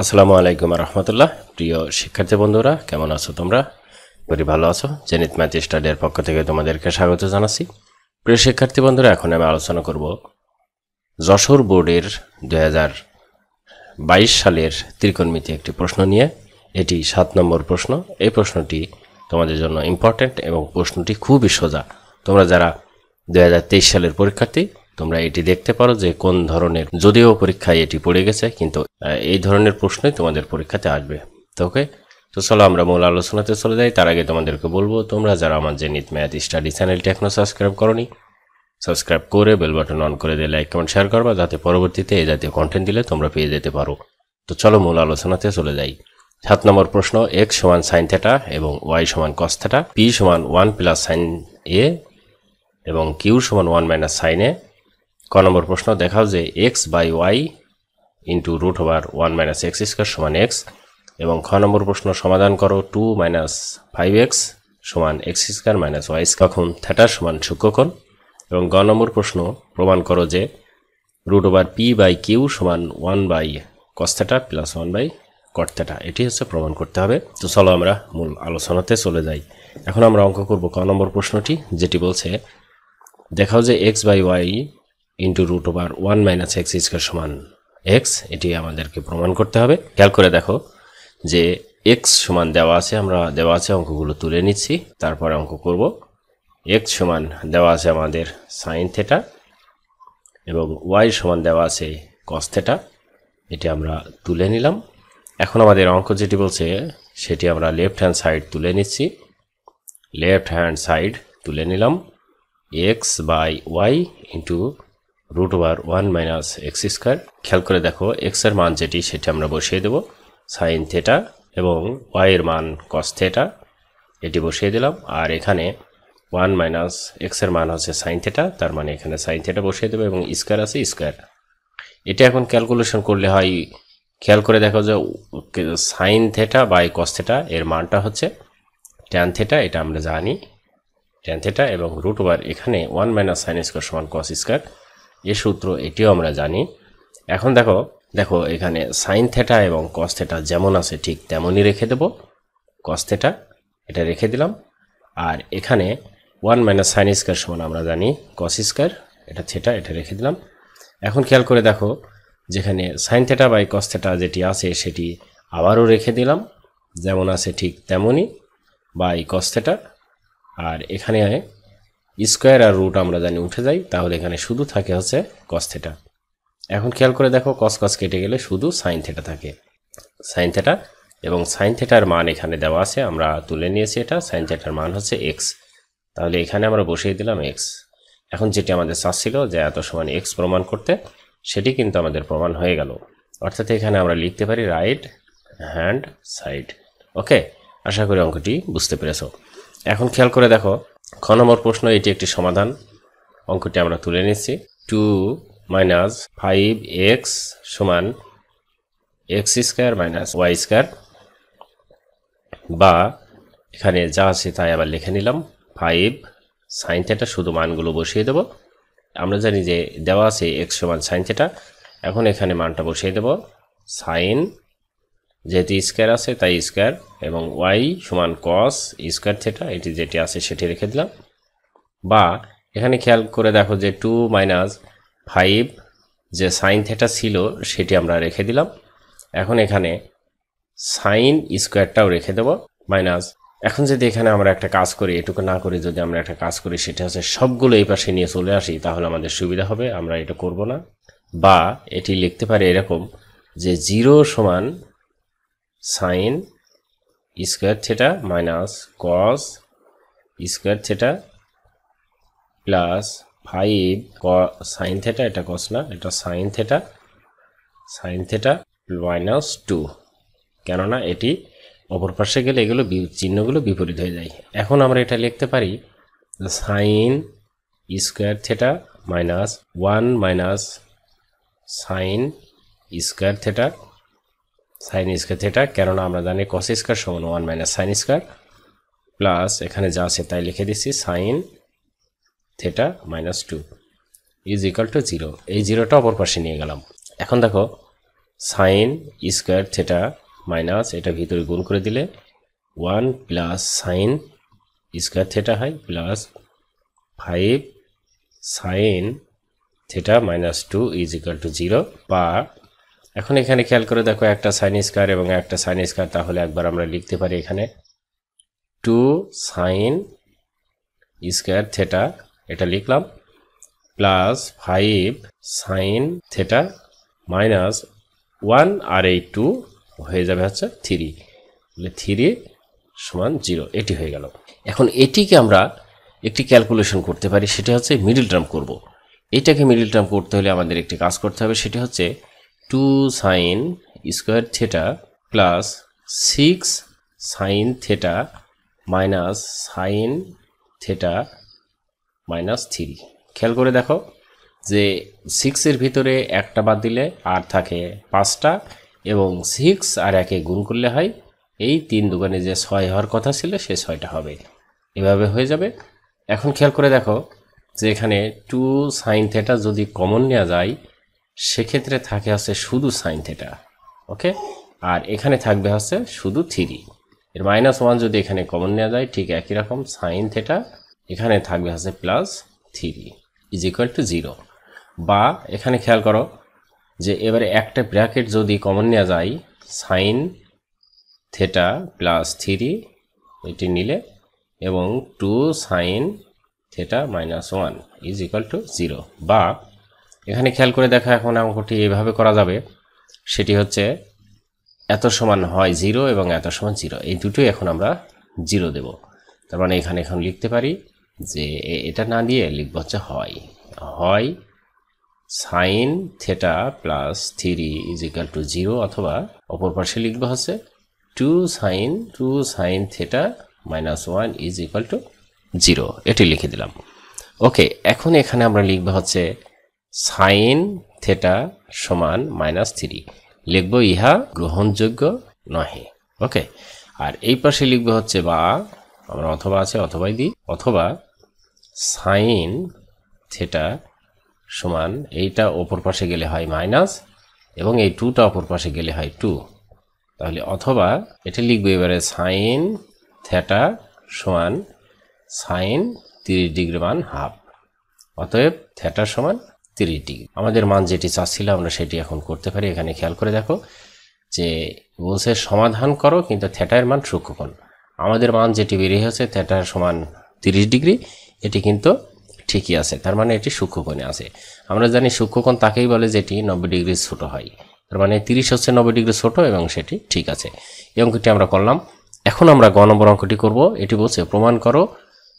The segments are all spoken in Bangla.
আসসালামু আলাইকুম রহমতুল্লাহ প্রিয় শিক্ষার্থী বন্ধুরা, কেমন আছো তোমরা? করি ভালো আছো। জেনিত ম্যাথ স্টাডির পক্ষ থেকে তোমাদেরকে স্বাগত জানাচ্ছি। প্রিয় শিক্ষার্থী বন্ধুরা, এখন আমি আলোচনা করব যশোর বোর্ডের দু বাইশ সালের ত্রিকোণমিতি একটি প্রশ্ন নিয়ে। এটি সাত নম্বর প্রশ্ন। এই প্রশ্নটি তোমাদের জন্য ইম্পর্ট্যান্ট এবং প্রশ্নটি খুবই সোজা। তোমরা যারা দু হাজার তেইশ সালের পরীক্ষার্থী তোমরা এটি দেখতে পারো যে কোন ধরনের, যদিও পরীক্ষায় এটি পড়ে গেছে, কিন্তু এই ধরনের প্রশ্নই তোমাদের পরীক্ষাতে আসবে। তো ওকে? তো চলো আমরা মূল আলোচনাতে চলে যাই। তার আগে তোমাদেরকে বলব, তোমরা যারা আমার জেনিত ম্যাথ স্টাডি চ্যানেলটি এখনও সাবস্ক্রাইব করনি, সাবস্ক্রাইব করে বেল বাটন অন করে দিয়ে লাইক, কমেন্ট, শেয়ার করবা, যাতে পরবর্তীতে এই জাতীয় কন্টেন্ট দিলে তোমরা পেয়ে যেতে পারো। তো চলো মূল আলোচনাতে চলে যাই। সাত নম্বর প্রশ্ন এক্স সমান সাইন থেটা এবং ওয়াই সমান কস থেটা পি সমান ওয়ান প্লাস সাইন এ এবং কিউ সমান ওয়ান মাইনাস সাইন এ ক নম্বর প্রশ্ন, দেখাও যে X by Y into root over one minus X square সমান এক্স এবং খ নম্বর প্রশ্ন, সমাধান করো টু মাইনাস ফাইভ এক্স সমান এক্স স্কোয়ার মাইনাস ওয়াই কখন থ্যাটার সমান সূক্ষ্মকোণ এবং গ নম্বর প্রশ্ন, প্রমাণ করো যে root over P by Q সমান one by cos theta plus one by cot theta এটি হচ্ছে প্রমাণ করতে হবে। তো চলো আমরা মূল আলোচনাতে চলে যাই। এখন আমরা অঙ্ক করব ক নম্বর প্রশ্নটি, যেটি বলছে, দেখাও যে X by Y into root over one minus X square সমান এক্স এটি আমাদেরকে প্রমাণ করতে হবে। খেয়াল করে দেখো যে এক্স সমান দেওয়া আছে, আমরা দেওয়া আছে অঙ্কগুলো তুলে নিচ্ছি, তারপরে অঙ্ক করব। এক্স সমান দেওয়া আছে আমাদের সাইন থেটা এবং ওয়াই সমান দেওয়া আছে কস থেটা এটি আমরা তুলে নিলাম। এখন আমাদের অঙ্ক যেটি বলছে, সেটি আমরা লেফট হ্যান্ড সাইড তুলে নিচ্ছি। লেফট হ্যান্ড সাইড তুলে নিলাম। X by Y into root over one minus X square খেয়াল করে দেখো এক্সের মান যেটি, সেটি আমরা বসিয়ে দেব। সাইন থেটা এবং ওয়াই এর মান কস থেটা এটি বসিয়ে দিলাম। আর এখানে ওয়ান মাইনাস এক্সের মান হচ্ছে সাইন থেটা তার মানে এখানে সাইন থেটা বসিয়ে দেবো এবং স্কোয়ার আছে স্কোয়ার এটা এখন ক্যালকুলেশন করলে হয়, খেয়াল করে দেখো যে sine theta by cos theta এর মানটা হচ্ছে ট্যান থেটা এটা আমরা জানি। ট্যান থেটা এবং রুট ওভার এখানে ওয়ান মাইনাস সাইন স্কোয়ার সমান কস স্কোয়ার এ সূত্র, এটিও আমরা জানি। এখন দেখো দেখো এখানে সাইন থেটা এবং কস থেটা যেমন আছে ঠিক তেমনই রেখে দেব। কস থেটা এটা রেখে দিলাম। আর এখানে ওয়ান মাইনাস সাইন স্কোয়ার সমান আমরা জানি কস স্কোয়ার এটা থেটা এটা রেখে দিলাম। এখন খেয়াল করে দেখো, যেখানে sine theta by cos theta যেটি আছে, সেটি আবারও রেখে দিলাম। যেমন আছে ঠিক তেমনই বাই কস থেটা আর এখানে স্কোয়ার আর রুট আমরা জানি উঠে যাই, তাহলে এখানে শুধু থাকে হচ্ছে কস থেটা এখন খেয়াল করে দেখো কস কস কেটে গেলে শুধু সাইন থেটা থাকে। সাইন থেটা এবং সাইন থেটার মান এখানে দেওয়া আছে, আমরা তুলে নিয়েছি এটা সাইন থেটার মান হচ্ছে এক্স তাহলে এখানে আমরা বসিয়ে দিলাম এক্স এখন যেটি আমাদের চাচ্ছিল যে এত সমান এক্স প্রমাণ করতে, সেটি কিন্তু আমাদের প্রমাণ হয়ে গেল। অর্থাৎ এখানে আমরা লিখতে পারি রাইট হ্যান্ড সাইড ওকে আশা করি অঙ্কটি বুঝতে পেরেছ। এখন খেয়াল করে দেখো খ নম্বর প্রশ্ন, এটি একটি সমাধান। অঙ্কটি আমরা তুলে নিচ্ছি। টু মাইনাস ফাইভ এক্স সমান X square minus Y square. বা এখানে যা আছে তাই আবার লিখে নিলাম। ফাইভ সাইন থেটা শুধু মানগুলো বসিয়ে দেব। আমরা জানি যে দেওয়া আছে এক্স সমান সাইন থেটা। এখন এখানে মানটা বসিয়ে দেব। সাইন যেহেতু স্কোয়ার আছে তাই স্কোয়ার এবং ওয়াই সমান কস স্কোয়ার থেটা, এটি যেটি আছে সেটি রেখে দিলাম। বা এখানে খেয়াল করে দেখো যে টু মাইনাস ফাইভ যে সাইন থেটা ছিল সেটি আমরা রেখে দিলাম। এখন এখানে সাইন স্কোয়ারটাও রেখে দেব মাইনাস এখন যদি এখানে আমরা একটা কাজ করি, এটুকু না করে যদি আমরা একটা কাজ করি, সেটা হচ্ছে সবগুলো এই পাশে নিয়ে চলে আসি, তাহলে আমাদের সুবিধা হবে, আমরা এটা করব না। বা এটি লিখতে পারি এরকম যে জিরো সমান sine square theta minus cos square theta plus five sine theta এটা কস না, এটা sine theta sine theta minus two কেননা এটি অপর পাশে গেলে এগুলো চিহ্নগুলো বিপরীত হয়ে যায়। এখন আমরা এটা লিখতে পারি sine square theta minus one minus sine square theta sine square theta কেননা আমরা জানি কস স্কোয়ার সমান one minus sine square plus এখানে যা আছে তাই লিখে দিচ্ছি sine theta minus two is equal to zero এই জিরোটা অপর পাশে নিয়ে গেলাম। এখন দেখো সাইন স্কোয়ার থেটা মাইনাস এটা ভিতরে গুণ করে দিলে one plus sine square theta হয় plus five sine theta minus two is equal to zero বা এখন এখানে খেয়াল করে দেখো একটা সাইন স্কোয়ার এবং একটা সাইন স্কোয়ার তাহলে একবার আমরা লিখতে পারি এখানে টু সাইন স্কোয়ার থেটা এটা লিখলাম plus five sine theta minus one আর এই টু হয়ে যাবে হচ্ছে থ্রি তাহলে থ্রি সমান জিরো এটি হয়ে গেল এখন এটিকে আমরা একটি ক্যালকুলেশন করতে পারি, সেটা হচ্ছে মিডিল টার্ম করব। এটাকে মিডিল টার্ম করতে হলে আমাদের একটি কাজ করতে হবে, সেটি হচ্ছে two sine square theta plus six sine theta minus sine theta minus three. খেয়াল করে দেখো যে সিক্সের ভিতরে একটা বাদ দিলে আর থাকে পাঁচটা এবং সিক্স আর একে গুণ করলে হয়, এই তিন দোকানে যে ছয় হওয়ার কথা ছিল সে ছয়টা হবে। এভাবে হয়ে যাবে। এখন খেয়াল করে দেখো যে এখানে টু সাইন থেটা যদি কমন নেওয়া যায় সেক্ষেত্রে থাকে হচ্ছে শুধু সাইন থেটা ওকে আর এখানে থাকবে হচ্ছে শুধু থ্রি এর মাইনাস ওয়ান যদি এখানে কমন নেওয়া যায়, ঠিক একই রকম সাইন থেটা এখানে থাকবে হচ্ছে plus three is equal to zero বা এখানে খেয়াল করো যে এবারে একটা ব্র্যাকেট যদি কমন নেওয়া যায় সাইন থেটা প্লাস থ্রি এটি নিলে, এবং two sine theta minus one is equal to zero বা এখানে খেয়াল করে দেখা এখন অঙ্কটি এভাবে করা যাবে। সেটি হচ্ছে এত সমান হয় জিরো এবং এত সমান জিরো। এই দুটোই এখন আমরা জিরো দেব। তার মানে এখানে এখন লিখতে পারি যে এটা না দিয়ে লিখব হচ্ছে হয়। হয় sine theta plus three is equal to zero অথবা অপর পাশে লিখব হচ্ছে two sine two sine theta minus one is equal to zero এটি লিখে দিলাম। ওকে এখন এখানে আমরা লিখব হচ্ছে সাইন থেটা সমান মাইনাস থ্রি। লিখব ইহা গ্রহণযোগ্য নহে। ওকে? আর এই পাশে লিখব হচ্ছে বা, আমরা অথবা আছে, অথবাই দিই। অথবা সাইন থেটা সমান এইটা অপর পাশে গেলে হয় মাইনাস এবং এই টুটা অপর পাশে গেলে হয় টু। তাহলে অথবা এটা লিখব এবারে সাইন থেটা সমান সাইন তিরিশ ডিগ্রি মান হাফ। অতএব থ্যাটার সমান তিরিশ ডিগ্রি। আমাদের মান যেটি চাচ্ছিল, আমরা সেটি এখন করতে পারি। এখানে খেয়াল করে দেখো যে বলছে সমাধান করো, কিন্তু থ্যাটার মান সূক্ষ্মকোণ। আমাদের মান যেটি বেরিয়ে হচ্ছে থ্যাটার সমান তিরিশ ডিগ্রি, এটি কিন্তু ঠিকই আছে। তার মানে এটি সূক্ষ্মকোণে আছে। আমরা জানি সূক্ষ্মকোণ তাকেই বলে যেটি নব্বই ডিগ্রি ছোট হয়। তার মানে তিরিশ হচ্ছে নব্বই ডিগ্রি ছোট এবং সেটি ঠিক আছে। এই অঙ্কটি আমরা করলাম। এখন আমরা গ নম্বর অঙ্কটি করব। এটি বলছে প্রমাণ করো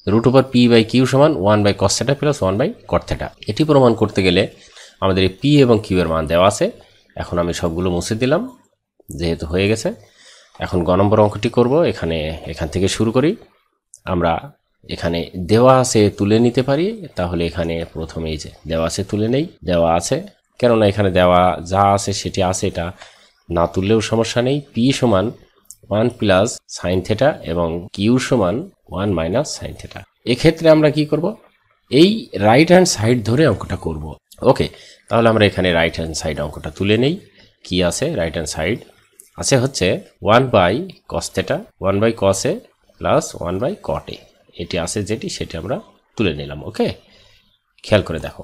root over P by Q সমান one by cos theta plus one by cot theta এটি প্রমাণ করতে গেলে আমাদের এই পি এবং কিউ এর মান দেওয়া আছে। এখন আমি সবগুলো মুছে দিলাম, যেহেতু হয়ে গেছে। এখন গ নম্বর অঙ্কটি করব, এখানে, এখান থেকে শুরু করি। আমরা এখানে দেওয়া আছে তুলে নিতে পারি, তাহলে এখানে প্রথমেই যে দেওয়া আছে তুলে নেই, দেওয়া আছে। কেননা এখানে দেওয়া যা আছে সেটি আছে, এটা না তুললেও সমস্যা নেই। পি সমান ওয়ান প্লাস সাইন থেটা এবং কিউ সমান ওয়ান মাইনাস সাইন থেটা। এক্ষেত্রে আমরা কি করব? এই রাইট হ্যান্ড সাইড ধরে অঙ্কটা করব। ওকে, তাহলে আমরা এখানে রাইট হ্যান্ড সাইড অঙ্কটা তুলে নেই। কি আছে? রাইট হ্যান্ড সাইড আছে হচ্ছে one by cos theta one by কসে plus one by কটে এটি আছে যেটি, সেটি আমরা তুলে নিলাম, ওকে? খেয়াল করে দেখো।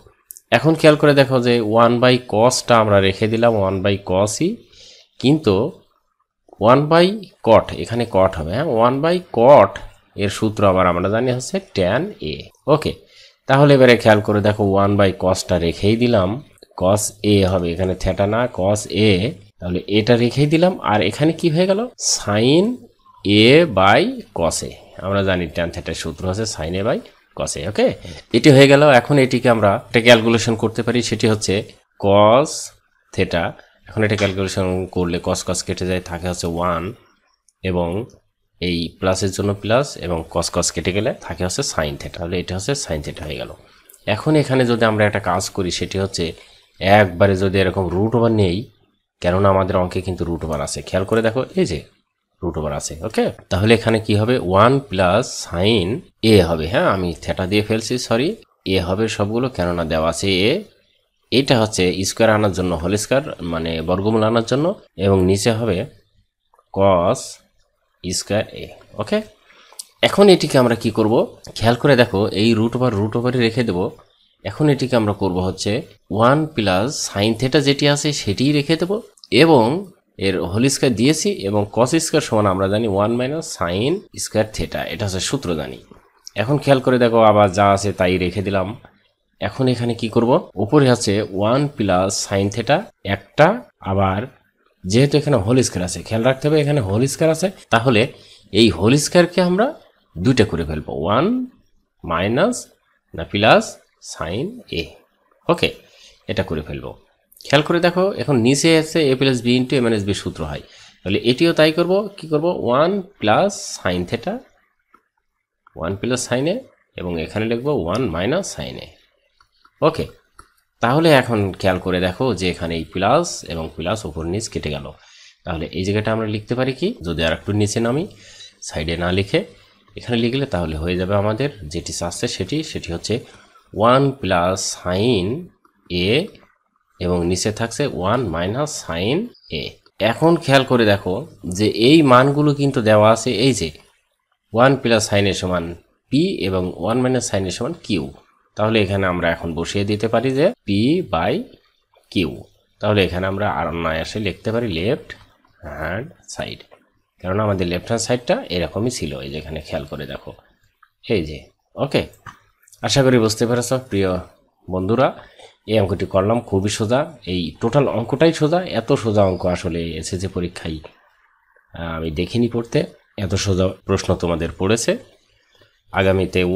এখন খেয়াল করে দেখো যে ওয়ান বাই কসটা আমরা রেখে দিলাম ওয়ান বাই কসই কিন্তু ওয়ান বাই কট এখানে কট হবে হ্যাঁ? ওয়ান বাই কট এর সূত্র আবার আমরা জানি হচ্ছে ট্যান এ ওকে তাহলে এবারে খেয়াল করে দেখো ওয়ান বাই কসটা রেখেই দিলাম। কস এ হবে এখানে থ্যাটা না কস এ তাহলে এটা রেখেই দিলাম, আর এখানে কি হয়ে গেল? সাইন এ বাই কসে আমরা জানি ট্যান থ্যাটার সূত্র হচ্ছে সাইন এ বাই কসে ওকে এটি হয়ে গেল, এখন এটিকে আমরা একটা ক্যালকুলেশন করতে পারি, সেটি হচ্ছে কস থেটা এখন এটা ক্যালকুলেশন করলে কস কস কেটে যায়, থাকে হচ্ছে ওয়ান এবং এই প্লাসের জন্য প্লাস এবং কস কস কেটে গেলে থাকে হচ্ছে সাইন থেটা তাহলে এটা হচ্ছে সাইন থেটা হয়ে গেল। এখন এখানে যদি আমরা একটা কাজ করি, সেটি হচ্ছে একবারে যদি এরকম রুট ওভার নেই, কেননা আমাদের অঙ্কে কিন্তু রুট ওভার আছে। খেয়াল করে দেখো, এই যে রুট ওভার আছে ওকে তাহলে এখানে কি হবে? ওয়ান প্লাস সাইন এ হবে হ্যাঁ? আমি থেটা দিয়ে ফেলছি সরি এ হবে সবগুলো, কেননা দেওয়া আছে এ এটা হচ্ছে স্কোয়ার আনার জন্য হোল স্কোয়ার মানে বর্গমূল আনার জন্য। এবং নিচে হবে কস স্কোয়ার এ ওকে এখন এটিকে আমরা কি করব? খেয়াল করে দেখো, এই রুট ওভার রুট ওভারে রেখে দেব। এখন এটিকে আমরা করব হচ্ছে ওয়ান প্লাস সাইন থেটা যেটি আছে সেটিই রেখে দেব। এবং এর হোল স্কোয়ার দিয়েছি এবং কস স্কোয়ার সমান আমরা জানি one minus sine square theta এটা হচ্ছে সূত্র জানি। এখন খেয়াল করে দেখো, আবার যা আছে তাই রেখে দিলাম। এখন এখানে কি করব? উপরে আছে ওয়ান প্লাস সাইন থেটা একটা, আবার যেহেতু এখানে হোল স্কোয়ার আছে, খেয়াল রাখতে হবে এখানে হোল স্কোয়ার আছে, তাহলে এই হোল স্কোয়ারকে আমরা দুইটা করে ফেলব। ওয়ান মাইনাস না প্লাস সাইন এ। ওকে, এটা করে ফেলব। খেয়াল করে দেখো, এখন নিচে আছে A plus B into M S B সূত্র হয়। তাহলে এটিও তাই করব, কি করব? One plus sine theta, one plus সাইনে এবং এখানে লিখব one minus sine A. Okay তাহলে এখন খেয়াল করে দেখো যে এখানে এই প্লাস এবং প্লাস ওপর নিচ কেটে গেল। তাহলে এই জায়গাটা আমরা লিখতে পারি কি? যদি আর একটু নিচে নামি সাইডে না লিখে এখানে লিখলে তাহলে হয়ে যাবে আমাদের যেটি আসছে সেটি সেটি হচ্ছে ওয়ান প্লাস সাইন এ এবং নিচে থাকছে ওয়ান মাইনাস সাইন এ এখন খেয়াল করে দেখো যে এই মানগুলো কিন্তু দেওয়া আছে এই যে ওয়ান প্লাস সাইনের সমান পি এবং ওয়ান মাইনাস সাইনের সমান কিউ তাহলে এখানে আমরা এখন বসিয়ে দিতে পারি যে পি বাই কিউ তাহলে এখানে আমরা আর আসে লিখতে পারি লেফট হ্যান্ড সাইড কারণ আমাদের লেফট হ্যান্ড সাইডটা এরকমই ছিল, এই যেখানে খেয়াল করে দেখো। এই যে ওকে আশা করি বুঝতে পেরেছ, প্রিয় বন্ধুরা, এই অঙ্কটি করলাম খুবই সোজা। এই টোটাল অঙ্কটাই সোজা। এত সোজা অঙ্ক আসলে এসেছে পরীক্ষায় আমি দেখিনি পড়তে। এত সোজা প্রশ্ন তোমাদের পড়েছে। আগামীতেও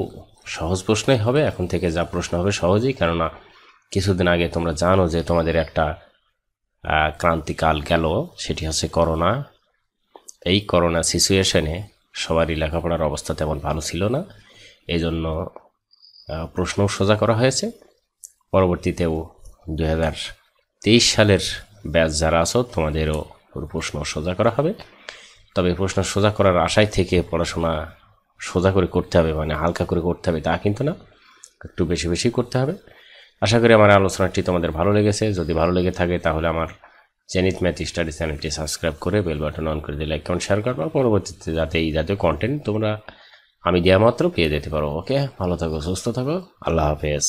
সহজ প্রশ্নই হবে, এখন থেকে যা প্রশ্ন হবে সহজেই, কেননা কিছুদিন আগে তোমরা জানো যে তোমাদের একটা ক্রান্তিকাল গেল, সেটি হচ্ছে করোনা। এই করোনা সিচুয়েশনে সবারই লেখাপড়ার অবস্থা তেমন ভালো ছিল না। এই জন্য প্রশ্নও সোজা করা হয়েছে। পরবর্তীতেও দু তেইশ সালের ব্যাচ যারা আছো, তোমাদেরও প্রশ্ন সোজা করা হবে। তবে প্রশ্ন সোজা করার আশায় থেকে পড়াশোনা সোজা করে করতে হবে মানে হালকা করে করতে হবে, তা কিন্তু না। একটু বেশি বেশি করতে হবে। আশা করি আমার আলোচনাটি তোমাদের ভালো লেগেছে। যদি ভালো লেগে থাকে তাহলে আমার জেনিত ম্যাথ স্টাডি চ্যানেলটি সাবস্ক্রাইব করে বেল বাটন অন করে দিলে লাইক কমেন্ট শেয়ার করবা। পরবর্তীতে যাতে এই জাতীয় কন্টেন্ট তোমরা আমি দেওয়া মাত্র পেয়ে যেতে পারো। ওকে ভালো থাকো, সুস্থ থাকো। আল্লাহ হাফেজ।